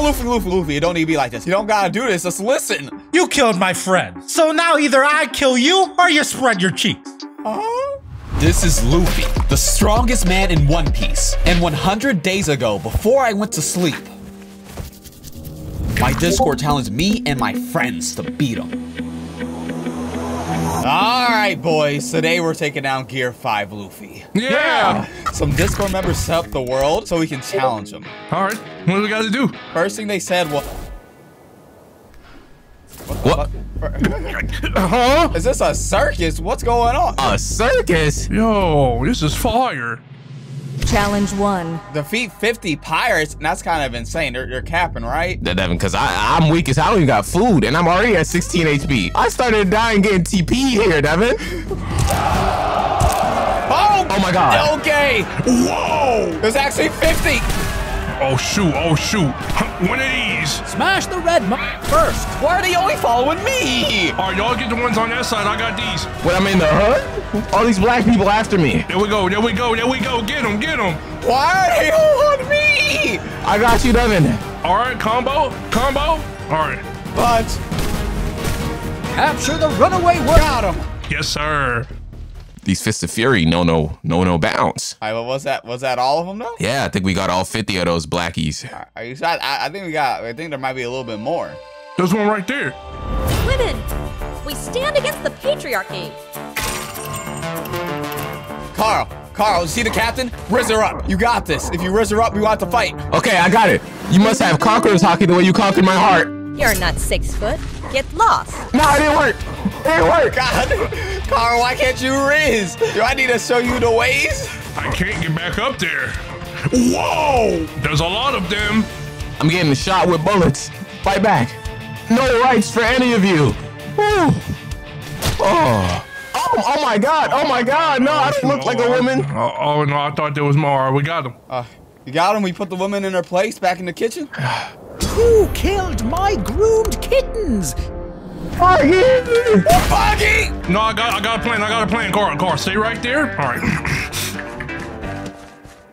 Luffy, Luffy, Luffy, it don't need to be like this. You don't gotta do this. Just listen. You killed my friend. So now either I kill you or you spread your cheeks. Uh-huh. This is Luffy, the strongest man in One Piece. And 100 days ago, before I went to sleep, my Discord challenged me and my friends to beat him. All right, boys. Today we're taking down Gear 5 Luffy. Yeah. Some Discord members set up the world so we can challenge them. All right. What do we got to do? First thing they said was... What? Huh? Is this a circus? What's going on? A circus? Yo, this is fire. Challenge one. Defeat 50 pirates? And that's kind of insane. They're, they're capping, right? That Deven, because I'm weak as hell. I don't even got food, and I'm already at 16 HP. I started dying getting TP here, Deven. Oh! Oh my god. Okay! Whoa. There's actually 50! Oh, shoot. Oh, shoot. One of these. Smash the red mark first. Why are they only following me? All right, y'all get the ones on that side. I got these. When I'm in the hood, all these black people after me. There we go. There we go. There we go. Get them. Get them. Why are they all on me? I got you, Deven. All right, combo. Combo. All right. But Capture the runaway world. got him. Yes, sir. These Fists of Fury, no, no, no, no bounce. All right, well, was that was that all of them though? Yeah, I think we got all 50 of those blackies. Are you sure? I, I think we got. I think there might be a little bit more. There's one right there. Women, we stand against the patriarchy. Carl, Carl, you see the captain? Riz her up. You got this. If you riz her up, we want to fight. Okay, I got it. You must have conquerors Haki the way you conquered my heart. You're not six foot. Get lost. No, it didn't work. It didn't work. God, Carl, why can't you riz? Do I need to show you the ways? I can't get back up there. Whoa! There's a lot of them. I'm getting shot with bullets. Fight back. No rights for any of you. Woo. Oh. Oh, oh my god. Oh my god. No, I don't look like a woman. Oh, oh, no, I thought there was more. We got them. Uh, you got him. We put the woman in her place back in the kitchen. Who killed my groomed kittens? Buggy! No, I got, I got a plan. I got a plan. Carl, Carl, stay right there. All right.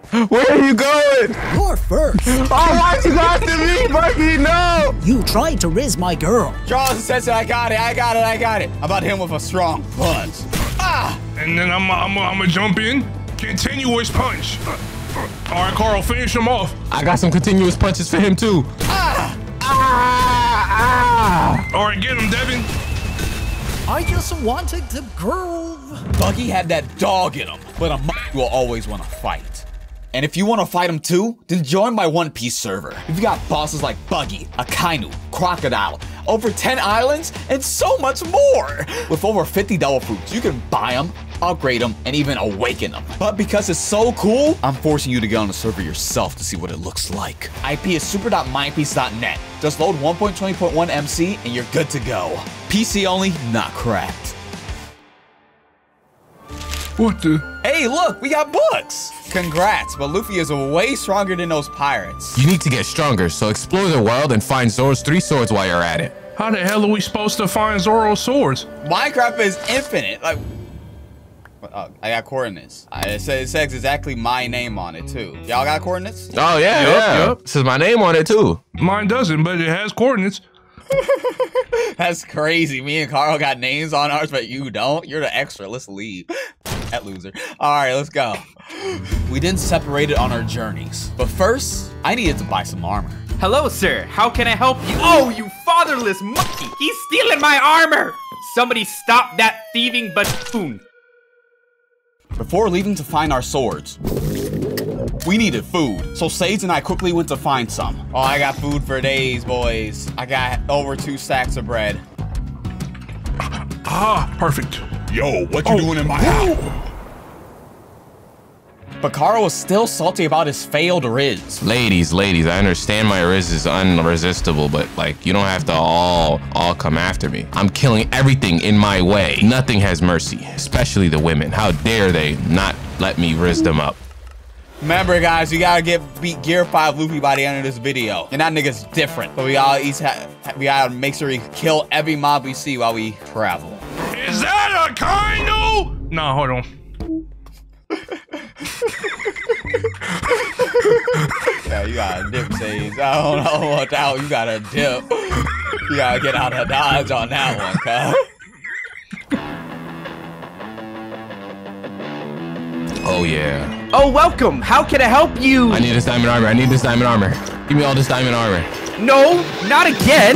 Where are you going? You're first. Oh, why'd you go after me, Buggy? No. You tried to riz my girl. Charles says it. I got it. I got it. I got it. How about him with a strong punch? Ah! And then I'm, I'm, I'm gonna jump in. Continuous punch. All right, Carl, finish him off. I got some continuous punches for him too. Ah! Ah! All right, get him, Deven. I just wanted to groove. Buggy had that dog in him, but a m- will always want to fight. And if you want to fight him too, then join my One Piece server. We've got bosses like Buggy, Akainu, Crocodile, over 10 islands, and so much more! With over 50 devil fruits, you can buy them, upgrade them, and even awaken them. But because it's so cool, I'm forcing you to get on the server yourself to see what it looks like. IP is super.minepiece.net. Just load 1.20.1 MC and you're good to go. PC only, not cracked. What the? Hey, look, we got books. Congrats, but Luffy is way stronger than those pirates. You need to get stronger, so explore the world and find Zoro's three swords while you're at it. How the hell are we supposed to find Zoro's swords? Minecraft is infinite. Like, uh, I got coordinates. Uh, It says, it says exactly my name on it too. Y'all got coordinates? Oh yeah, Yup, yeah. yup. Says my name on it too. Mine doesn't, but it has coordinates. That's crazy. Me and Carl got names on ours, but you don't. You're the extra. Let's leave. That loser. All right, let's go. We then separated on our journeys. But first, I needed to buy some armor. Hello, sir. How can I help you? Oh, you fatherless monkey! He's stealing my armor! Somebody stop that thieving buffoon. Before leaving to find our swords, we needed food. So Sage and I quickly went to find some. Oh, I got food for days, boys. I got over two stacks of bread. Ah, perfect. Yo, what you doing in my house? But Carl was still salty about his failed Riz. Ladies, ladies, I understand my riz is unresistible, but like you don't have to all all come after me. I'm killing everything in my way. Nothing has mercy, especially the women. How dare they not let me riz them up? Remember, guys, you gotta get beat Gear 5 Luffy by the end of this video. And that nigga's different. But we gotta each we gotta make sure we kill every mob we see while we travel. Is that Akainu? No, hold on. yeah, you gotta dip, Sage. I don't know what hell you gotta dip. You gotta get out of dodge on that one, cuz. Oh yeah. Oh, welcome. How can I help you? I need this diamond armor. I need this diamond armor. Give me all this diamond armor. No, not again.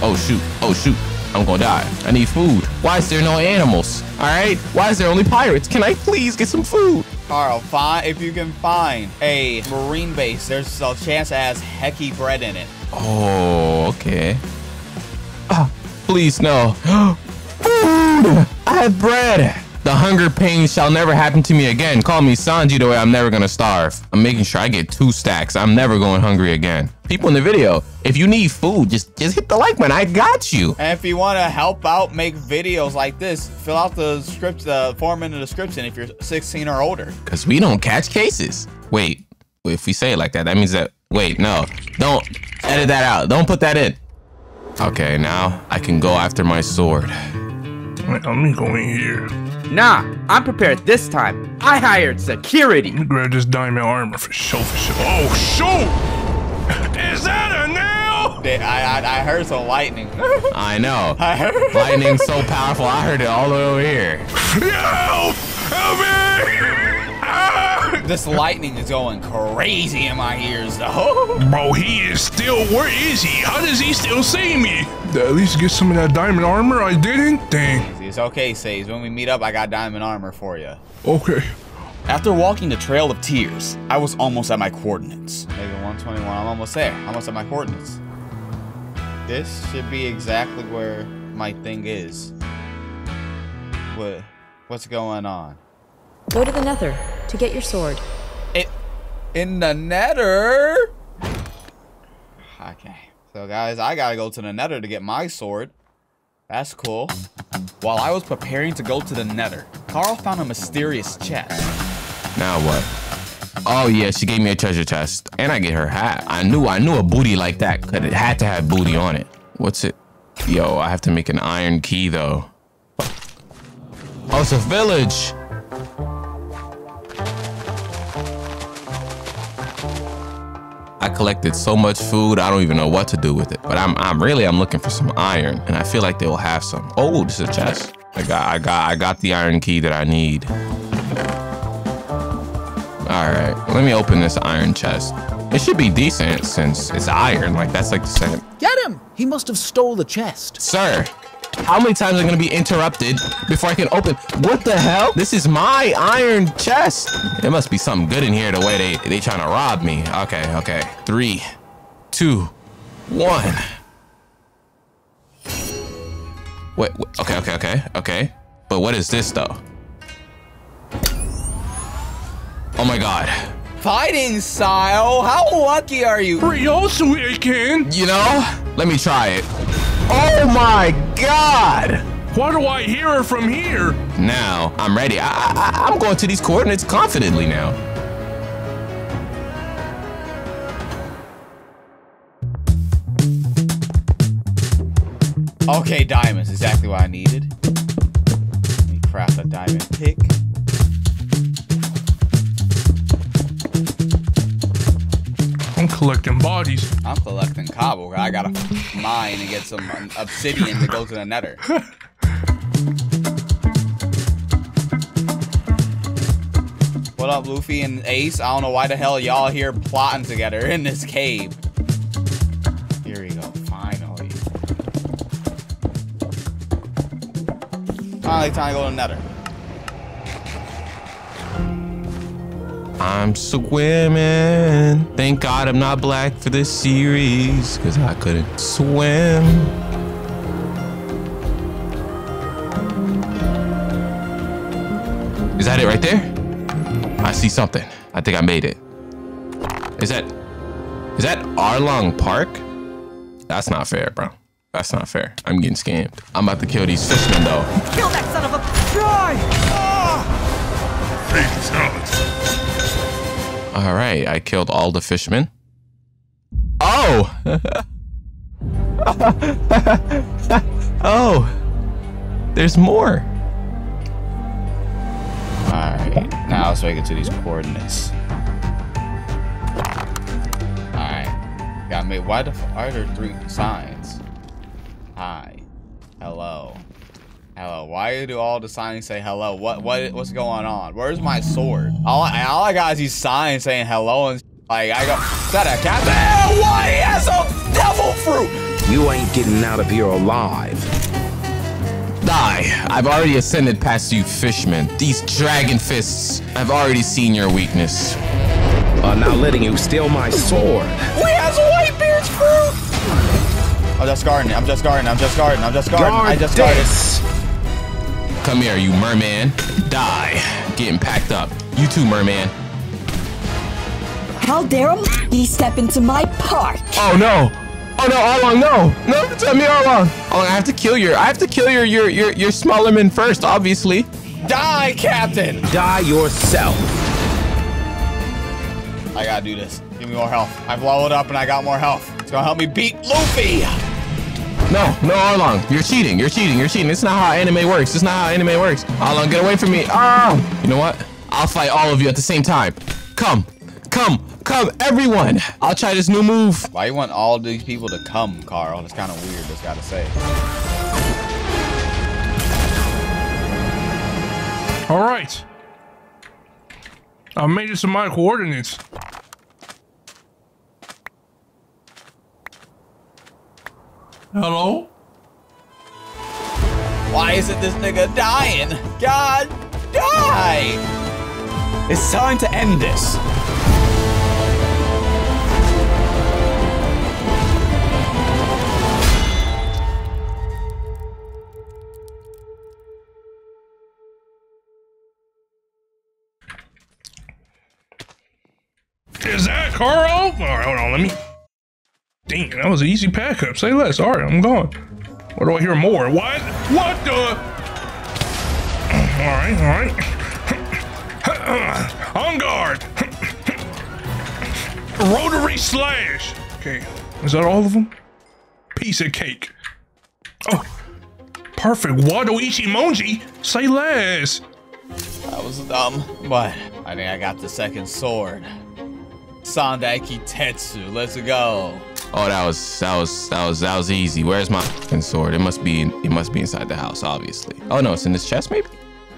Oh shoot. Oh shoot. I'm gonna die. I need food. Why is there no animals? All right. Why is there only pirates? Can I please get some food? Carl, find if you can find a marine base, there's a chance it has hecky bread in it. Oh, okay. Ah, please no. food. I have bread. The hunger pains shall never happen to me again. Call me Sanji the way I'm never gonna starve. I'm making sure I get two stacks. I'm never going hungry again. People in the video, if you need food, just just hit the like button. I got you. And if you want to help out make videos like this, fill out the script, the form in the description if you're 16 or older. Cause we don't catch cases. Wait, if we say it like that, that means that. Wait, no, don't edit that out. Don't put that in. Okay, now I can go after my sword. Wait, let me go in here. Nah, I'm prepared this time. I hired security. Let me grab this diamond armor for sure, for sure. Oh, shoot! Is that a nail? I, I, I heard some lightning. I know. I heard. Lightning's so powerful. I heard it all the way over here. Help! Help me! Ah! This lightning is going crazy in my ears, though. Bro, he is still. Where is he? How does he still see me? Did I at least get some of that diamond armor? I didn't. Dang. It's okay, Sage. When we meet up, I got diamond armor for you. Okay. After walking the Trail of Tears, I was almost at my coordinates. Mega 121, I'm almost there. Almost at my coordinates. This should be exactly where my thing is. What, what's going on? Go to the nether to get your sword. It, in the nether? Okay. So guys, I gotta go to the nether to get my sword. That's cool. While I was preparing to go to the nether, Carl found a mysterious chest. Now what? Oh yeah, she gave me a treasure chest, and I get her hat. I knew, I knew a booty like that could it had to have booty on it. What's it? Yo, I have to make an iron key though. Oh, it's a village. I collected so much food, I don't even know what to do with it. But I'm, I'm really, I'm looking for some iron, and I feel like they will have some. Oh, this is a chest. I got, I got, I got the iron key that I need. All right, let me open this iron chest. It should be decent since it's iron. Like that's like the second. Get him! He must have stole the chest. Sir, how many times am I gonna be interrupted before I can open? What the hell? This is my iron chest. There must be something good in here the way they they trying to rob me. Okay, okay. Three, two, one. Wait, wait okay, okay, okay, okay. But what is this though? Oh my god. Fighting style? How lucky are you? Pretty awesome, Weekend. You know, let me try it. Oh my god! Why do I hear her from here? Now I'm ready. I, I, I'm going to these coordinates confidently now. Okay, diamonds, exactly what I needed. Let me craft a diamond pick. Collecting bodies. I'm collecting cobble. I gotta mine and get some um, obsidian to go to the nether. what up, Luffy and Ace? I don't know why the hell y'all here plotting together in this cave. Here we go, finally. Finally, time to go to the nether. I'm swimming. Thank God I'm not black for this series, because I couldn't swim. Is that it right there? I see something. I think I made it. Is that is that Arlong Park? That's not fair, bro. That's not fair. I'm getting scammed. I'm about to kill these fishmen though. Kill that son of a die! All right, I killed all the fishermen. Oh! oh! There's more! Alright, now so I get to these coordinates. Alright. Got me. Why the are there three signs? Hi. Hello. Hello. Why do all the signs say hello? What what what's going on? Where's my sword? All I, all I got is these signs saying hello and like I go. Is that a cat? Man, why he has a devil fruit? You ain't getting out of here alive. Die. I've already ascended past you, fishman. These dragon fists. I've already seen your weakness. Uh, not letting you steal my sword. We has Whitebeard's fruit. I'm just guarding. I'm just guarding. I'm just guarding. I'm just guarding. Guard I just this. Guarded. Come here, you merman. Die. Getting packed up. You too, merman. How dare a monkey step into my park? Oh no! Oh no, Arlong, no! No, tell me Arlong! Arlong, I have to kill your I have to kill your your your your smaller men first, obviously. Die, Captain. Die yourself. I gotta do this. Give me more health. I've leveled up and I got more health. It's gonna help me beat Luffy. No, no, Arlong, you're cheating. You're cheating. You're cheating. It's not how anime works. It's not how anime works. Arlong, get away from me. Ah! You know what? I'll fight all of you at the same time. Come, come, come, everyone! I'll try this new move. Why you want all these people to come, Carl? That's kind of weird. Just gotta say. All right. I made it to my coordinates. Hello? Why isn't this nigga dying? God, die! It's time to end this. Is that Carl? All right, hold on. Let me. Dang, that was an easy pack up. Say less. All right, I'm gone. What do I hear more? What? What the? Uh, all right, all right. On guard. Rotary slash. Okay, is that all of them? Piece of cake. Oh, perfect. Wado Ichimonji. Say less. That was dumb, but I think I got the second sword. Sandai Kitetsu, let's go. Oh, that was that was that was that was easy. Where's my fucking sword? It must be in, it must be inside the house, obviously. Oh no, it's in this chest, maybe.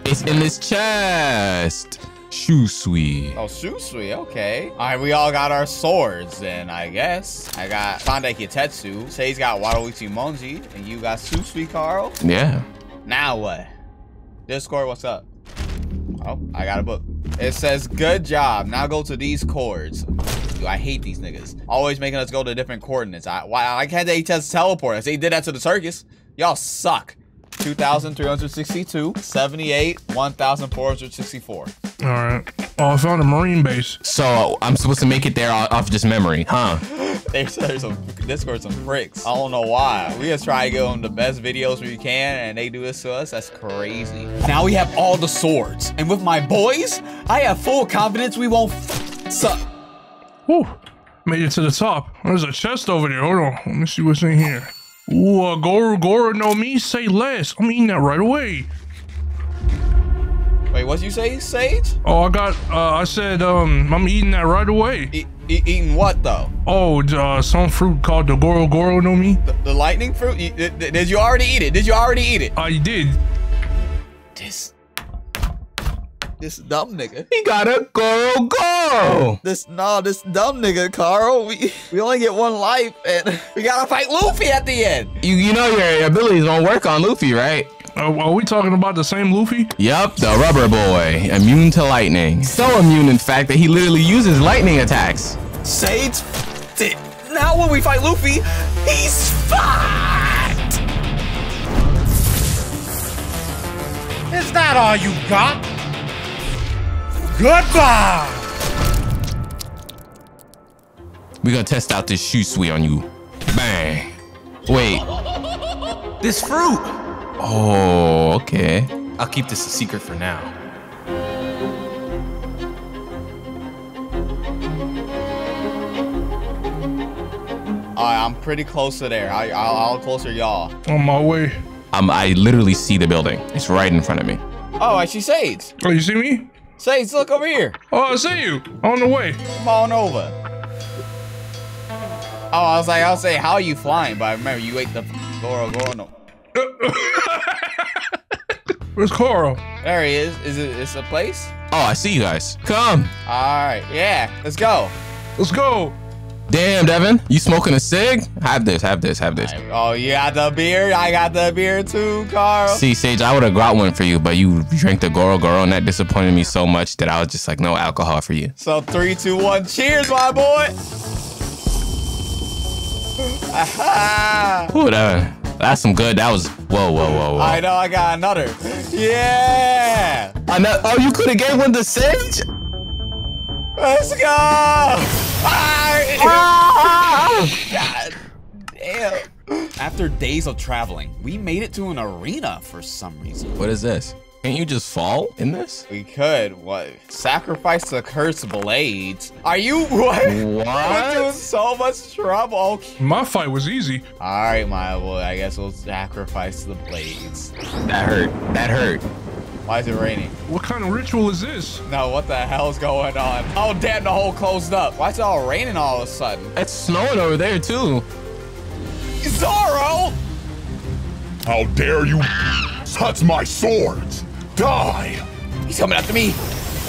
It's in this chest. Shusui. Oh, Shusui, okay. All right, we all got our swords then, I guess. I got Sandai Kitetsu. Say's got Wado Ichimonji, and you got Shusui, Carl. Yeah. Now what? Discord, what's up? Oh, I got a book. It says, good job. Now go to these chords. Dude, I hate these niggas. Always making us go to different coordinates. I, why, why can't they just teleport us? They did that to the circus. Y'all suck. 2,362, 78, 1,464. All right. Oh, I found a marine base. So I'm supposed to make it there off just memory, huh? There's, there's some Discord, some pricks. I don't know why. We just try to give them the best videos we can, and they do this to us. That's crazy. Now we have all the swords, and with my boys, I have full confidence we won't f suck. Whew. Made it to the top. There's a chest over there. Hold on. Let me see what's in here. Ooh, uh, Goro Goro no Mi say less. I'm eating that right away. Wait, what you say, Sage? Oh, I got, uh, I said, um, I'm eating that right away. E e eating what, though? Oh, uh, some fruit called the Goro Goro no Mi. The, the lightning fruit? You, did, did you already eat it? Did you already eat it? I did. This... This dumb nigga. He got a Goro Goro. This no, this dumb nigga, Carl. We we only get one life, and we gotta fight Luffy at the end. You you know your abilities won't work on Luffy, right? Uh, are we talking about the same Luffy? Yup, the rubber boy, immune to lightning. So immune, in fact, that he literally uses lightning attacks. Sage, it. now when we fight Luffy, he's fucked. Is that all you got? Goodbye! We gonna test out this Shusui on you. Bang. Wait. This fruit. Oh, okay. I'll keep this a secret for now. Alright, I'm pretty close to there. I, I'll, I'll closer y'all. On my way. Um, I literally see the building. It's right in front of me. Oh, I see Sage. Oh, you see me? Sage, look over here. Oh, I see you. On the way. Come on over. Oh, I was like, I'll say, how are you flying? But I remember you ate the Goro Goro. No. Where's Carl? There he is. Is it? It's a place. Oh, I see you guys. Come. All right. Yeah. Let's go. Let's go. Damn, Deven, you smoking a cig? Have this, have this, have this. Oh, you got the beer. I got the beer too, Carl. See, Sage, I would have got one for you, but you drank the Goro Goro, and that disappointed me so much that I was just like, no alcohol for you. So three, two, one. Cheers, my boy. Ooh, that, that's some good. That was whoa, whoa, whoa, whoa. I know. I got another. Yeah. Another, oh, you could have gave one to Sage. Let's go. Ah! God damn. After days of traveling, we made it to an arena for some reason. What is this? Can't you just fall in this? We could. What? Sacrifice the cursed blades. Are you what? What? We're doing so much trouble. My fight was easy. All right, my boy. I guess we'll sacrifice the blades. That hurt. That hurt. Why is it raining? What kind of ritual is this? No, what the hell's going on? Oh, damn, the hole closed up. Why is it all raining all of a sudden? It's snowing over there, too. Zoro! How dare you touch my swords? Die! He's coming after me.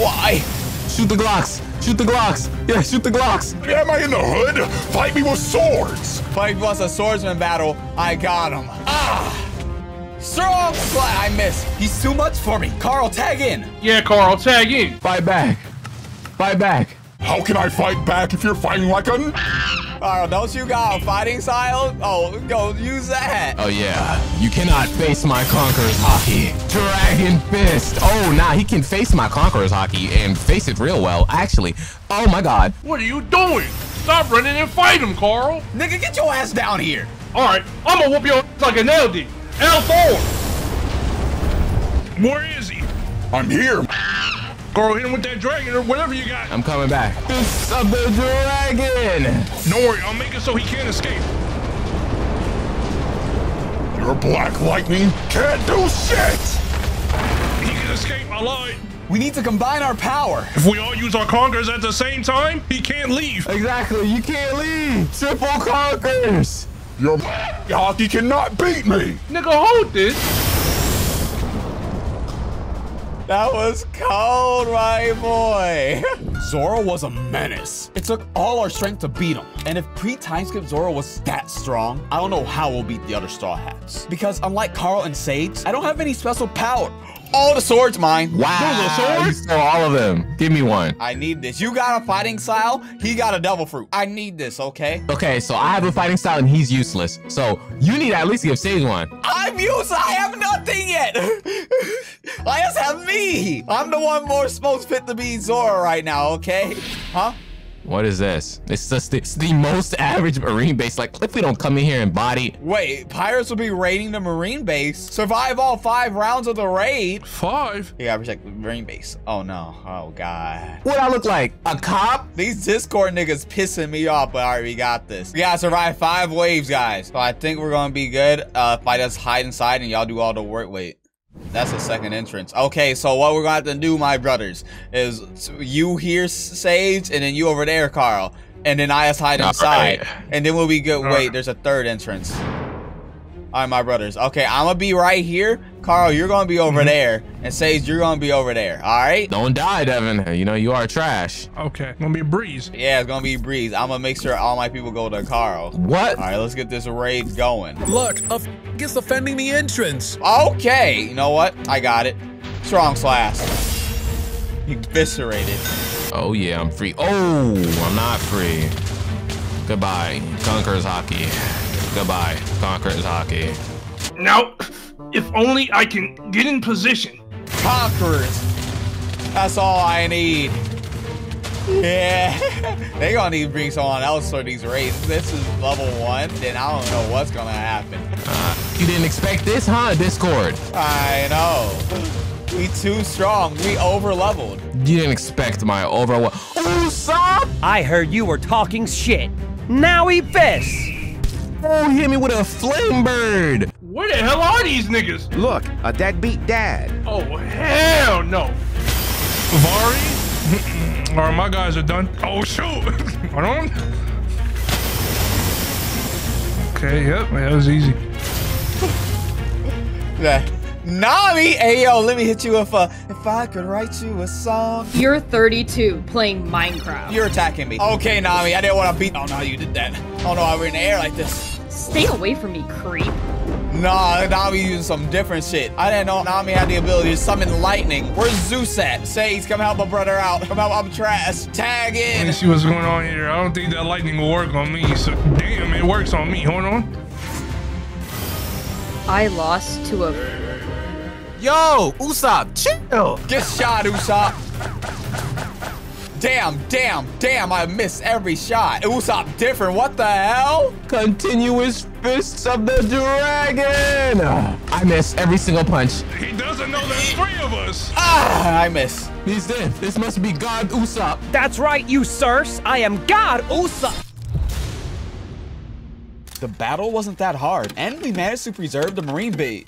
Why? Shoot the Glocks. Shoot the Glocks. Yeah, shoot the Glocks. Am I in the hood? Fight me with swords. Fight plus a swordsman battle. I got him. Ah! Strong slap. I missed. He's too much for me. Carl, tag in. Yeah, Carl, tag in. Fight back. Fight back. How can I fight back if you're fighting like a... Carl, don't you got a fighting style? Oh, go use that. Oh, yeah. You cannot face my Conqueror's Haki. Dragon Fist. Oh, nah, he can face my Conqueror's Haki and face it real well, actually. Oh, my God. What are you doing? Stop running and fight him, Carl. Nigga, get your ass down here. All right, I'm gonna whoop your ass like an LD. El Thor. Where is he? I'm here. Girl, hit him with that dragon or whatever you got. I'm coming back. Fist of the Dragon. Don't worry, I'll make it so he can't escape. Your black lightning can't do shit. He can escape, I lied. We need to combine our power. If we all use our conquers at the same time, he can't leave. Exactly, you can't leave. Triple conquers. Your Haki cannot beat me. Nigga, hold this. That was cold, my boy. Zoro was a menace. It took all our strength to beat him. And if pre-timeskip Zoro was that strong, I don't know how we'll beat the other Straw Hats. Because unlike Carl and Sage, I don't have any special power. All the swords mine. Wow, you stole all of them. Give me one. I need this. You got a fighting style. He got a devil fruit. I need this, okay? Okay, so I have a fighting style and he's useless. So you need to at least give Sage one. I'm useless. I have nothing yet. I just have me. I'm the one more most fit to be Zoro right now, okay? Huh? What is this? It's just the, it's the most average marine base. Like, if we don't come in here and body. Wait, pirates will be raiding the marine base. Survive all five rounds of the raid. Five? You gotta protect the marine base. Oh no. Oh god. What I look like? A cop? These Discord niggas pissing me off, but alright, we got this. We gotta survive five waves, guys. So I think we're gonna be good. Uh, if I just hide inside and y'all do all the work. Wait. That's the second entrance. Okay, so what we're gonna have to do, my brothers, is you here, Sage, and then you over there, Carl. And then I just hide inside. Right. And then we'll be good. Wait, there's a third entrance. All right, my brothers. Okay, I'm gonna be right here. Carl, you're gonna be over mm -hmm. there. And Sage, you're gonna be over there. All right? Don't die, Deven. You know, you are trash. Okay, gonna be a breeze. Yeah, it's gonna be a breeze. I'm gonna make sure all my people go to Carl. What? All right, let's get this raid going. Look, a f is defending the entrance. Okay, you know what? I got it. Strong slash. Eviscerated. Oh, yeah, I'm free. Oh, I'm not free. Goodbye. Conqueror's Haki. Goodbye, Conqueror's Haki. Now, if only I can get in position. Conquerors. That's all I need. Yeah, they gonna need to bring someone else for these raids. This is level one, then I don't know what's gonna happen. Uh, you didn't expect this, huh, Discord? I know. We too strong. We over leveled. You didn't expect my over. Usopp! I heard you were talking shit. Now he fists. Oh, he hit me with a flame bird. Where the hell are these niggas? Look, a dead beat dad. Oh, hell no. Vari? All right, my guys are done. Oh, shoot. Hold on. Okay, yep, that was easy. Yeah. Nami, hey yo, let me hit you with uh, a. If I could write you a song. You're 32 playing Minecraft. You're attacking me. Okay, Nami, I didn't want to beat. Oh no, you did that. Oh no, I were in the air like this. Stay away from me, creep. Nah, Nami using some different shit. I didn't know Nami had the ability to summon lightning. Where's Zeus at? Sage, come help my brother out. Come help, I'm trash. Tag in. Let me see what's going on here. I don't think that lightning will work on me. So damn, it works on me. Hold on. I lost to a. Yo, Usopp, chill. Get shot, Usopp. Damn, damn, damn, I missed every shot. Usopp different, what the hell? Continuous fists of the dragon. I missed every single punch. He doesn't know there's three of us. Ah, I miss. He's dead. This must be God Usopp. That's right, you sirs. I am God Usopp. The battle wasn't that hard, and we managed to preserve the marine bait.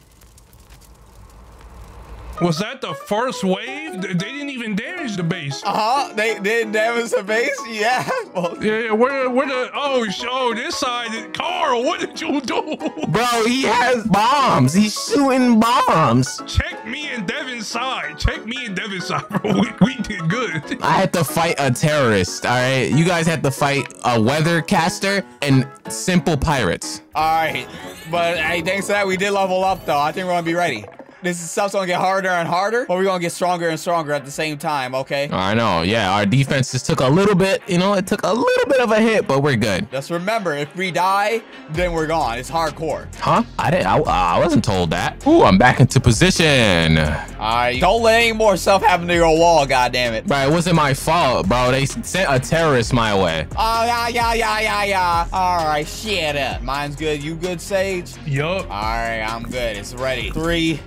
Was that the first wave? They didn't even damage the base. Uh-huh, they didn't damage the base? Yeah. Well, Yeah, yeah, where, where the, oh, sh- oh, this side, Carl, what did you do? Bro, he has bombs. He's shooting bombs. Check me and Deven's side. Check me and Deven's side, bro. We, we did good. I had to fight a terrorist, all right? You guys had to fight a weather caster and simple pirates. all right. But hey, thanks to that, we did level up, though. I think we're gonna be ready. This stuff's gonna get harder and harder, but we're gonna get stronger and stronger at the same time, okay? I know, yeah. Our defense just took a little bit, you know, it took a little bit of a hit, but we're good. Just remember, if we die, then we're gone. It's hardcore. Huh? I didn't. I, I wasn't told that. Ooh, I'm back into position. All right, don't let any more stuff happen to your wall, goddammit. Bro, it wasn't my fault, bro. They sent a terrorist my way. Oh, yeah, yeah, yeah, yeah, yeah. All right, shit up. Mine's good. You good, Sage? Yup. All right, I'm good. It's ready. Three,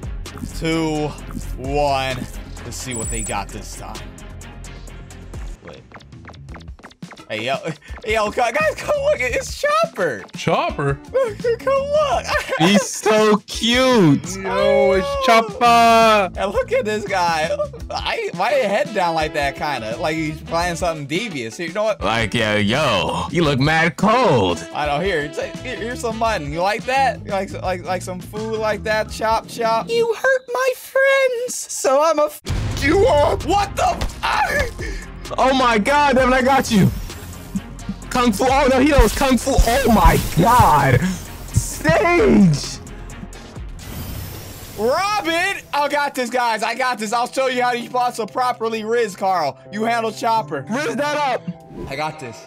two, one. Let's see what they got this time. Hey, yo, hey, yo, guys, come look. It's Chopper. Chopper? come look. He's so cute. Yo, it's Chopper. And look at this guy. I my head down like that, kind of like he's playing something devious. You know what? Like, yeah, yo, you look mad cold. I don't hear. Take, here here's some mutton. You like that? You like like like some food like that? Chop chop. You hurt my friends, so I'm a f you up. What the? F! Oh my god, Deven, I got you. Kung Fu. Oh no, he knows Kung Fu. Oh my god. Sage. Robin! I got this, guys. I got this. I'll show you how you're supposed to properly Riz, Carl. You handle Chopper. Riz that up. I got this.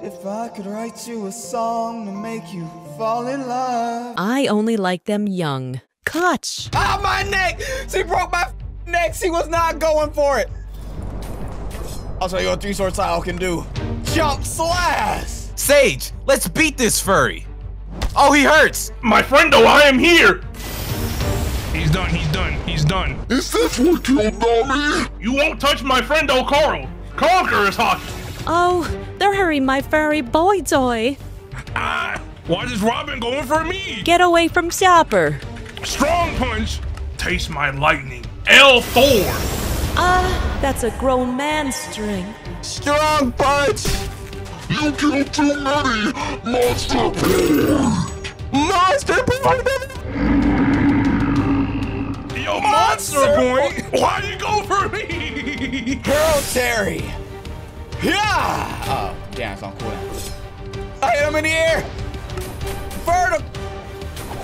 If I could write you a song to make you fall in love. I only like them young. Clutch. Ah, my neck! She broke my neck. She was not going for it. I'll show you what three sword style can do. Jump slash! Sage, let's beat this furry. Oh, he hurts. My friendo, I am here. He's done. He's done. He's done. Is this what killed Nami? You won't touch my friendo, Carl. Conquer is hot. Oh, they're hurting my furry boy toy. Ah, why is Robin going for me? Get away from Chopper. Strong punch. Taste my lightning. El Thor. Ah, that's a grown man's strength. Strong punch. You killed too many! Monster porn! Monster porn. Yo, monster, point. Why you go for me? Girl Terry! Yeah! Oh, damn, it's on cooldown. I hit him in the air! Vertical!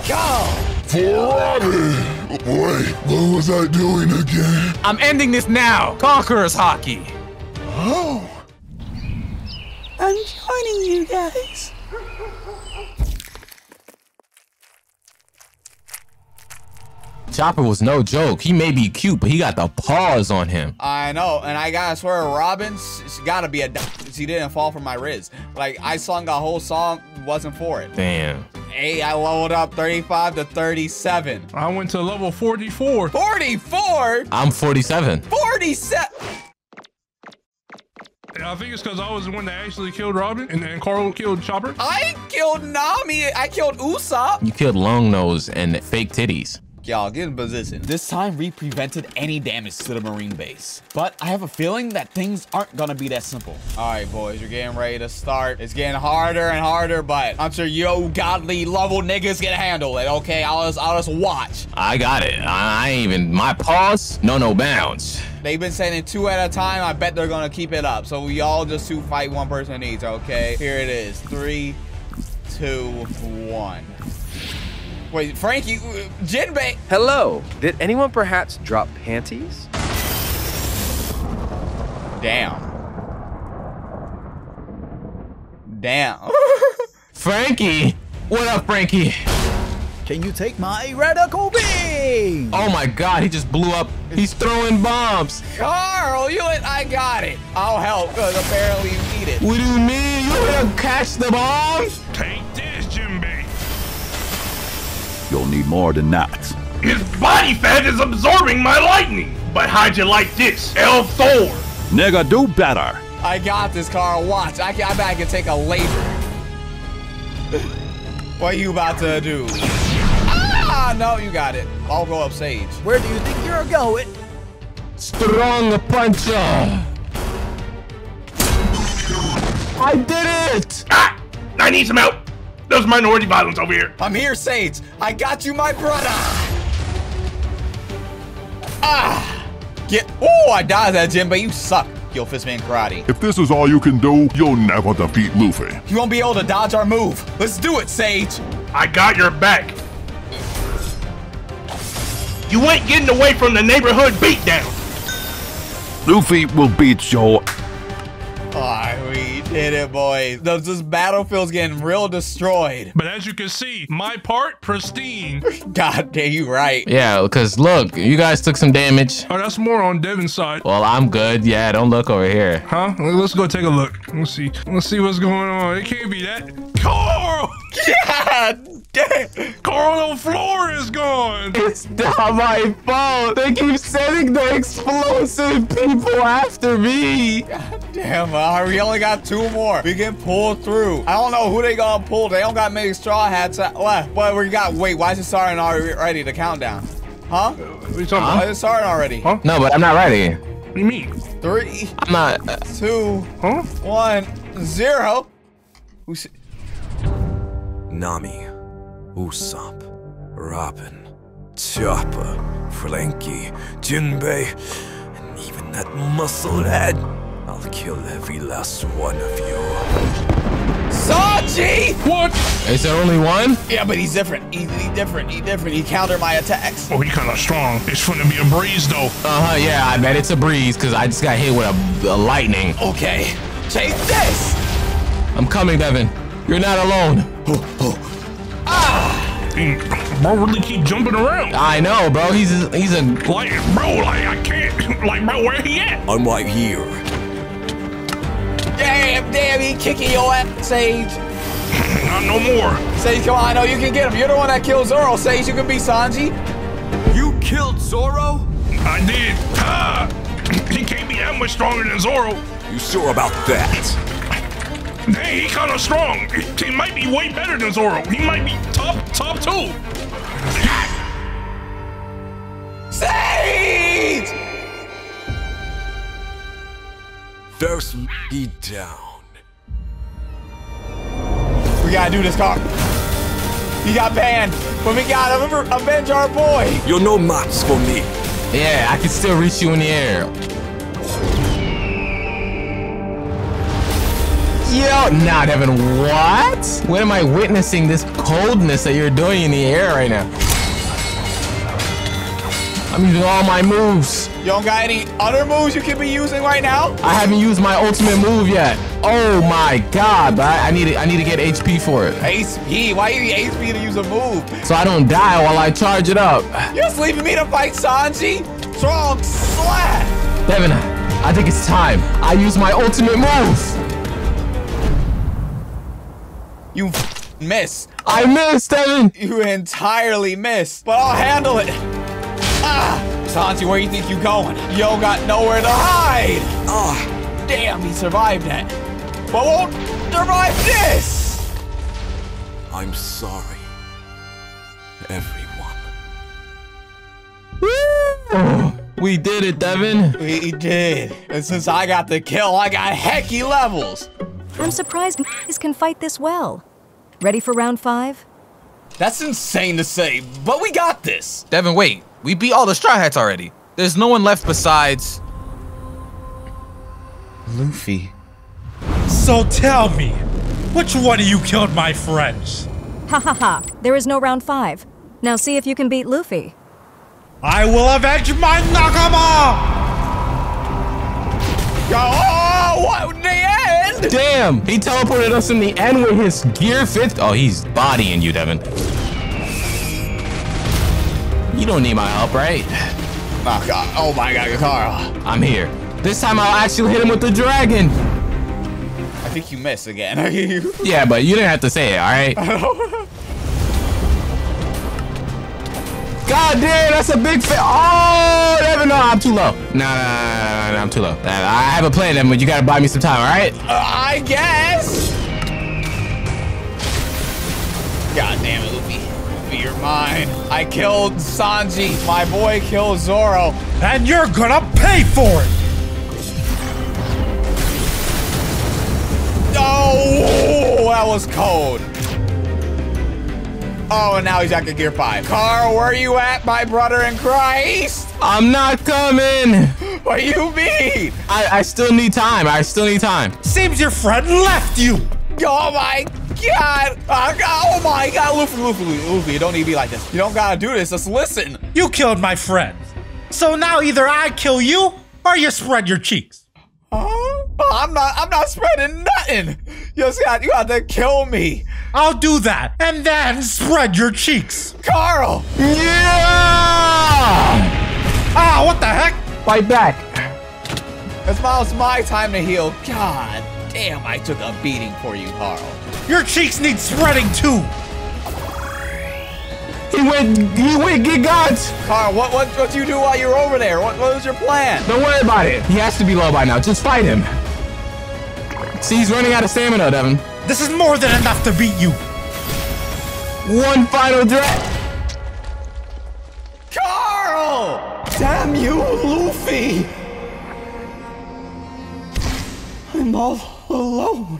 Go! For Robin! Wait, what was I doing again? I'm ending this now. Conqueror's Haki. Oh! I'm joining you guys. Chopper was no joke. He may be cute, but he got the paws on him. I know, and I gotta swear, Robin, she gotta be a. She didn't fall for my Riz. Like I sung a whole song, wasn't for it. Damn. Hey, I leveled up 35 to 37. I went to level 44. 44? I'm 47. 47. I think it's because I was the one that actually killed Robin, and then Carl killed Chopper. I killed Nami. I killed Usopp. You killed Long Nose and fake titties. Y'all. Get in position. This time, we prevented any damage to the Marine base. But I have a feeling that things aren't gonna be that simple. All right, boys, you're getting ready to start. It's getting harder and harder, but I'm sure yo godly level niggas can handle it, okay? I'll just, I'll just watch. I got it. I ain't even, my paws, no, no bounds. They've been sending two at a time. I bet they're gonna keep it up. So we all just two fight one person each, okay? Here it is. Three, two, one. Wait, Franky, uh, Jinbei. Hello. Did anyone perhaps drop panties? Damn. Damn. Franky! What up, Franky? Can you take my radical beam? Oh my god, he just blew up. He's throwing bombs. Carl, you and I got it. I'll help because apparently you need it. What do you mean? You gonna catch the bombs? Take this, Jinbei. You'll need more than that. His body fat is absorbing my lightning. But how'd you like this, El Thor? Nigga, do better. I got this, Carl. Watch. I, can, I bet I can take a laser. what are you about to do? Ah, no, you got it. I'll go up Sage. Where do you think you're going? Strong puncher. I did it! Ah! I need some help. There's minority violence over here. I'm here, Sage. I got you, my brother. Ah! Get. Oh, I died that gym, but you suck. Yo, Fishman Karate. If this is all you can do, you'll never defeat Luffy. You won't be able to dodge our move. Let's do it, Sage. I got your back. You ain't getting away from the neighborhood beatdown. Luffy will beat your Alright, we did it, boys. This, this battlefield's getting real destroyed. But as you can see, my part pristine. God damn, you right. Yeah, because look, you guys took some damage. Oh, that's more on Deven's side. Well, I'm good. Yeah, don't look over here. Huh? Let's go take a look. Let's see. Let's see what's going on. It can't be that. Carl! God damn! Carl, the floor is gone. It's not my fault. They keep sending the explosive people after me. God damn, uh, we only got two more. We can pull through. I don't know who they gonna pull. They don't got many straw hats left. But we got, wait, why is it starting already, ready the countdown? Huh? What are you talking Why about? is it starting already? Huh? No, but I'm not ready. What do you mean? Three, I'm not. Uh, two, Huh? one, zero. Who's Nami, Usopp, Robin, Chopper, Franky, Jinbei, and even that musclehead. I'll kill every last one of you. Sanji? What? is there only one? Yeah, but he's different. He's, he's different. He's different. He counter my attacks. Oh, he kind of strong. It's gonna be a breeze though. Uh huh. Yeah, I bet it's a breeze because I just got hit with a, a lightning. Okay, chase this. I'm coming, Deven. You're not alone. Dang, Bro, really keep jumping around. I know, bro. He's a, he's a Like, bro, like I can't. Like, bro, where he at? I'm right here. Damn, damn, he kicking your ass, Sage. Not no more. Sage, come on, I know you can get him. You're the one that killed Zoro. Sage, you can be Sanji. You killed Zoro? I did. Ah! He can't be that much stronger than Zoro. You sure about that? Dang, he kind of strong. He might be way better than Zoro. He might be top top two. Sage! First, he down. We gotta do this, car. He got banned, but we gotta avenge our boy. You're no match for me. yeah. I can still reach you in the air. Yo, nah, Deven. What? When am I witnessing this coldness that you're doing in the air right now? I'm using all my moves. You don't got any other moves you can be using right now? I haven't used my ultimate move yet. Oh my god, but I, I need to, I need to get HP for it. HP? Why you need HP to use a move? So I don't die while I charge it up. You're just leaving me to fight Sanji? Strong slap! Deven, I think it's time. I use my ultimate move. You miss. I missed, Deven. You entirely missed, but I'll handle it. Ah! Sanji, where you think you going? Yo got nowhere to hide! Ah! Damn, he survived that. But won't survive this! I'm sorry. Everyone. we did it, Deven. We did. And since I got the kill, I got hecky levels. I'm surprised you can fight this well. Ready for round five? That's insane to say, but we got this. Deven, wait. We beat all the Straw Hats already. There's no one left besides... Luffy. So tell me, which one of you killed my friends? Ha ha ha. There is no round five. Now see if you can beat Luffy. I will avenge my Nakama! Oh, what? Damn, he teleported us in the end with his gear fifth. Oh, he's bodying you, Deven. You don't need my help, right? Oh, uh, God. Oh, my God, Carl. I'm here. This time I'll actually hit him with the dragon. I think you missed again. yeah, but you didn't have to say it, all right? God damn, that's a big fit. Oh, Deven, no, I'm too low. No, no, no, no, no, I'm too low. I have a plan, Deven, but you gotta buy me some time, all right? Uh, I guess. God damn it, Luffy. Luffy, you're mine. I killed Sanji. My boy killed Zoro. And you're gonna pay for it! Oh, that was cold. Oh, and now he's back at Gear 5. Carl, where are you at, my brother in Christ? I'm not coming. What do you mean? I, I still need time. I still need time. Seems your friend left you. Oh my god. Oh, oh my god. Luffy, Luffy, Luffy, you don't need to be like this. You don't gotta do this. Just listen. You killed my friend. So now either I kill you or you spread your cheeks. Huh? I'm not I'm not spreading nothing. You just got you got to kill me. I'll do that and then spread your cheeks. Carl! Yeah! Ah, what the heck? Fight back. It's almost my time to heal. God damn, I took a beating for you, Carl. Your cheeks need spreading too. He went, he went get guns. Carl, what what what do you do while you're over there? What what was your plan? Don't worry about it. He has to be low by now. Just fight him. See, he's running out of stamina, Deven. This is more than enough to beat you. One final draft. Carl! Damn you, Luffy! I'm all alone.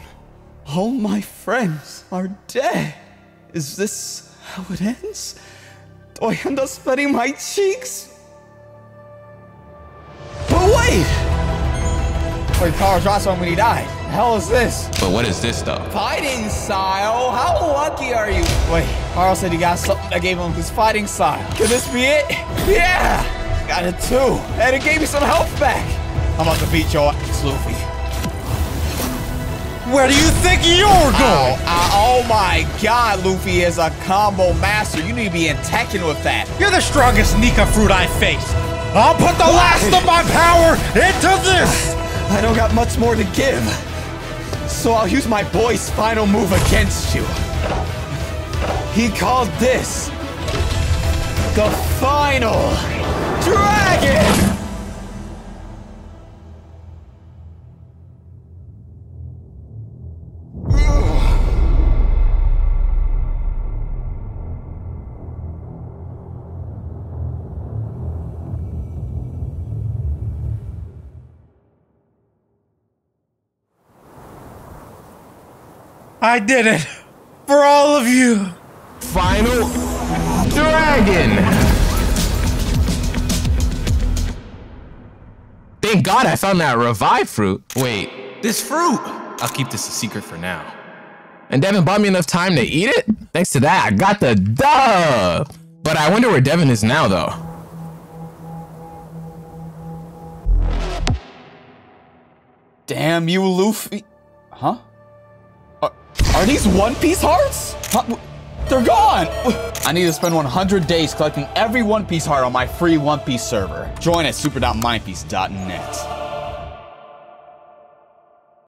All my friends are dead. Is this how it ends? Do I end up spreading my cheeks? But wait! Wait, Carl dropped one when he died. The hell is this? But what is this, though? Fighting style? How lucky are you? Wait, Carl said he got something that gave him his fighting style. Could this be it? Yeah! Got it too. And it gave me some health back. I'm about to beat your ass, Luffy. Where do you think you're going? Ow, ow, oh my god, Luffy is a combo master. You need to be in Tekken with that. You're the strongest Nika fruit I faced. I'll put the last of my power into this! I don't got much more to give. So I'll use my boy's final move against you. He called this the final dragon! I did it! For all of you! Final Dragon! Thank God I found that revived fruit. Wait, this fruit! I'll keep this a secret for now. And Deven bought me enough time to eat it? Thanks to that, I got the dub! But I wonder where Deven is now, though. Damn you, Luffy. Huh? Are these One Piece hearts? They're gone! I need to spend 100 days collecting every One Piece heart on my free One Piece server. Join at super.minepiece.net.